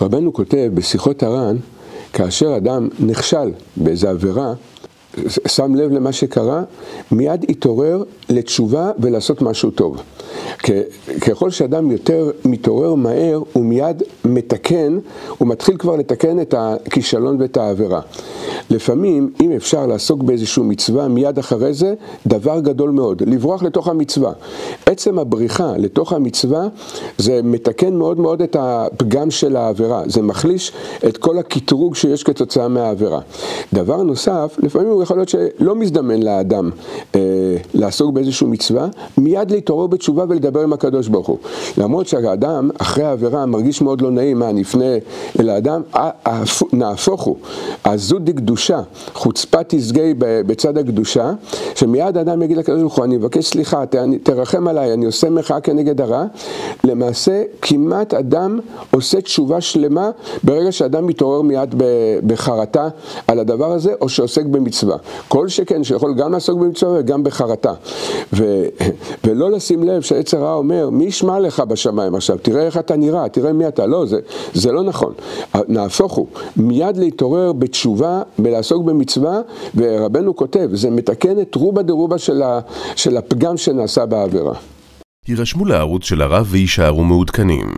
רבנו כותב בשיחות הר"ן, כאשר אדם נכשל באיזה עבירה, שם לב למה שקרה, מיד התעורר לתשובה ולעשות משהו טוב. ככל שאדם יותר מתעורר מהר, הוא מיד מתקן, הוא מתחיל כבר לתקן את הכישלון ואת העבירה. לפעמים, אם אפשר לעסוק באיזושהי מצווה מיד אחרי זה, דבר גדול מאוד, לברוח לתוך המצווה. עצם הבריחה לתוך המצווה, זה מתקן מאוד מאוד את הפגם של העבירה, זה מחליש את כל הקטרוג שיש כתוצאה מהעבירה. דבר נוסף, לפעמים הוא יכול להיות שלא מזדמן לאדם אה, לעסוק באיזושהי מצווה, מיד להתעורר בתשובה ולדבר עם הקדוש ברוך הוא. למרות שהאדם, אחרי העבירה, מרגיש מאוד לא נעים, מה, נפנה אל האדם? נהפוך הוא. עזות דקדושה, חוצפה תשגי בצד הקדושה, שמיד האדם יגיד לקדוש ברוך הוא, אני מבקש סליחה, תרחם עליי, אני עושה מחאה כנגד הרע. למעשה, כמעט אדם עושה תשובה שלמה ברגע שאדם מתעורר מיד בחרטה על הדבר הזה, או שעוסק במצווה. כל שכן שיכול גם לעסוק במצווה וגם בחרטה. ו, ולא לשים לב שהעץ הרע אומר, מי ישמע לך בשמיים עכשיו? תראה איך אתה נראה, תראה מי אתה. לא, זה, זה לא נכון. נהפוך הוא, מיד להתעורר בתשובה, בלעסוק במצווה, ורבנו כותב, זה מתקן את רובה דרובה של, ה, של הפגם שנעשה בעבירה. הירשמו לערוץ של הרב ויישארו מעודכנים.